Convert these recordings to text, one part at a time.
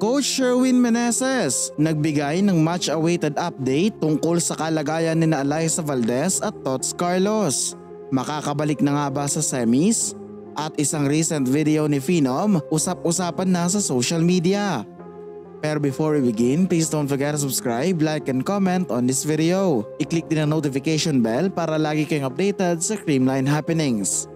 Coach Sherwin Meneses nagbigay ng much-awaited update tungkol sa kalagayan ni na Eliza Valdez at Tots Carlos. Makakabalik na nga ba sa semis? At isang recent video ni Phenom, usap-usapan na sa social media. Pero before we begin, please don't forget to subscribe, like, and comment on this video. I-click din ang notification bell para lagi kayong updated sa Creamline happenings.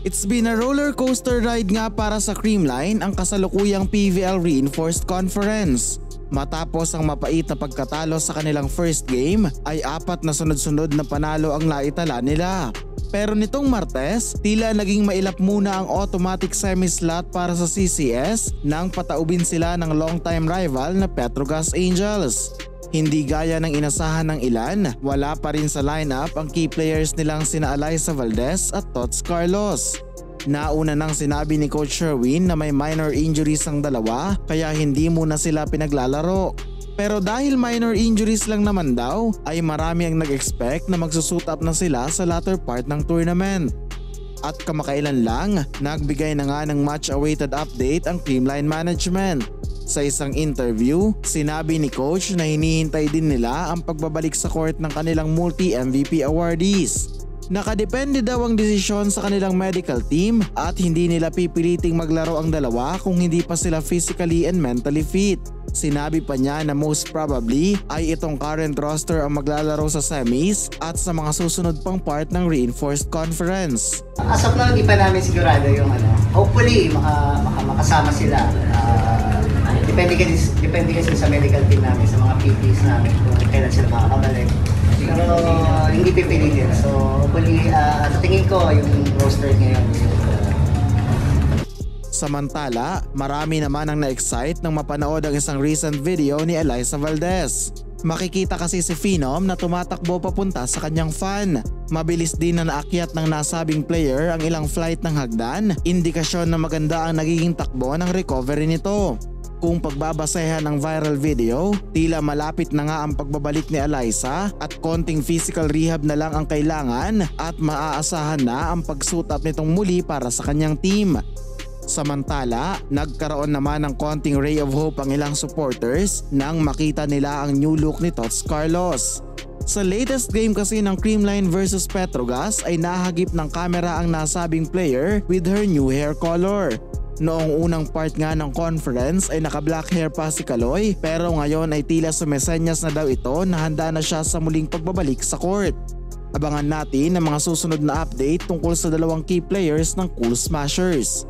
It's been a roller coaster ride nga para sa Creamline ang kasalukuyang PVL Reinforced Conference. Matapos ang mapait na pagkatalo sa kanilang first game ay apat na sunod-sunod na panalo ang naitala nila. Pero nitong Martes, tila naging mailap muna ang automatic semi-slot para sa CCS nang pataubin sila ng long-time rival na Petrogas Angels. Hindi gaya ng inasahan ng ilan, wala pa rin sa lineup ang key players nilang sina Eliza Valdez at Tots Carlos. Nauna nang sinabi ni Coach Sherwin na may minor injuries ang dalawa kaya hindi muna sila pinaglalaro. Pero dahil minor injuries lang naman daw ay marami ang nag-expect na magsusuit up na sila sa latter part ng tournament. At kamakailan lang, nagbigay na nga ng much awaited update ang Creamline Management. Sa isang interview, sinabi ni coach na hinihintay din nila ang pagbabalik sa court ng kanilang multi-MVP awardees. Nakadepende daw ang desisyon sa kanilang medical team at hindi nila pipiliting maglaro ang dalawa kung hindi pa sila physically and mentally fit. Sinabi pa niya na most probably ay itong current roster ang maglalaro sa semis at sa mga susunod pang part ng reinforced conference. As of now, hindi pa namin sigurado yung ano. Hopefully, maka, maka, makasama sila. Uh, depende kasi, depende kasi sa medical team namin, sa mga PTs namin kung kailan sila makakabalik. Pero hindi pipilitin. So, hopefully, uh, sa tingin ko, yung roster ngayon, Samantala, marami naman ang na-excite nang mapanood ang isang recent video ni Eliza Valdez. Makikita kasi si Phenom na tumatakbo papunta sa kanyang fan. Mabilis din na naakyat ng nasabing player ang ilang flight ng hagdan, indikasyon na maganda ang nagiging takbo ng recovery nito. Kung pagbabasehan ng viral video, tila malapit na nga ang pagbabalik ni Eliza at konting physical rehab na lang ang kailangan at maaasahan na ang pag-suit up nitong muli para sa kanyang team. Samantala, nagkaroon naman ng konting ray of hope ang ilang supporters nang makita nila ang new look ni Tots Carlos. Sa latest game kasi ng Creamline vs Petrogas ay nahagip ng kamera ang nasabing player with her new hair color. Noong unang part nga ng conference ay naka-black hair pa si Kaloy pero ngayon ay tila sumesenyas na daw ito na handa na siya sa muling pagbabalik sa court. Abangan natin ang mga susunod na update tungkol sa dalawang key players ng Cool Smashers.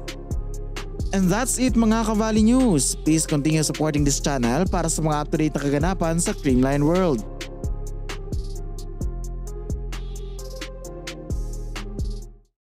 And that's it mga Kavali News. Please continue supporting this channel para sa mga up-to-date na kaganapan sa Creamline World.